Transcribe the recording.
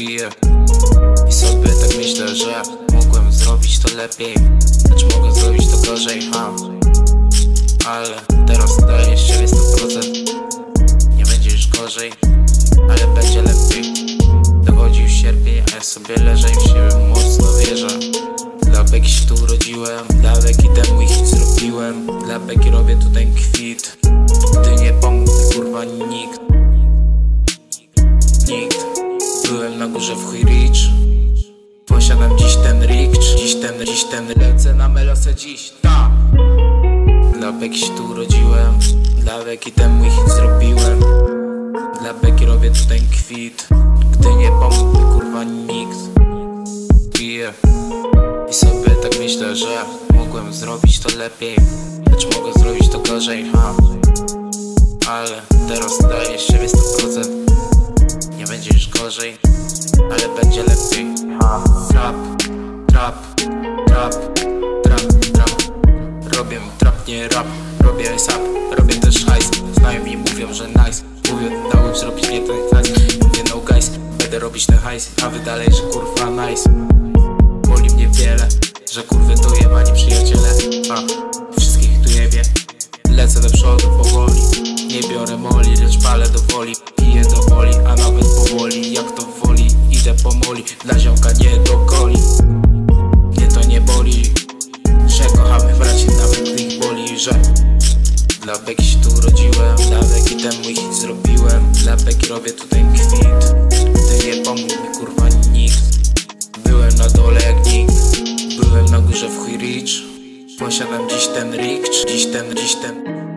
Piję I sobie tak myślę, że Mogłem zrobić to lepiej. Lecz mogę zrobić to gorzej, ha Ale teraz daję siebie 100% Nie będzie już gorzej Ale będzie lepiej. Dochodzi już sierpień, a ja sobie leżę i w siebie mocno wierzę. Dla Beki się tu urodziłem Dla Beki mój hit zrobiłem. Dla Beki robię tu ten kwit. Gdy nie pomógł kurwa nikt. Nikt Byłem na górze w chuj rich Posiadam dziś ten rich Dziś ten, dziś ten Lecę na melosę dziś, ta Dla Beki się tu urodziłem Dla Beki ten mój hit zrobiłem. Dla Beki robię tu ten kwit Gdy nie pomógł mi kurwa nikt. Piję I sobie tak myślę, że Mogłem zrobić to lepiej. Lecz mogę zrobić to gorzej, ha. Ale teraz daję siebie 100% Nie będzie już gorzej Ale będzie lepiej. Trap, trap, trap, trap, trap. Robię trap, nie rap Robię sap, robię też hajs. Znajomi mówią, że nice. Mówię, dałem zrobić nie ten hajs. Mówię no guys, będę robić ten hajs A wy dalej, że kurwa nice. Boli mnie wiele, że kurwy to jebani przyjaciele. A, wszystkich tu jebie. Lecę do przodu powoli. Nie biorę moli, lecz palę do woli Piję do woli, a nawet powoli Jak to woli, idę pomoli Dla ziomka nie do coli. Mnie to nie boli Że kochamy braci, nawet ich boli Że dla Beki się tu urodziłem Dla Beki mój hit zrobiłem Dla Beki robię tu ten kwit. Gdy nie pomógł mi kurwa nikt. Byłem na dole jak nikt Byłem na górze w chuj Posiadam dziś ten rich Dziś ten, dziś ten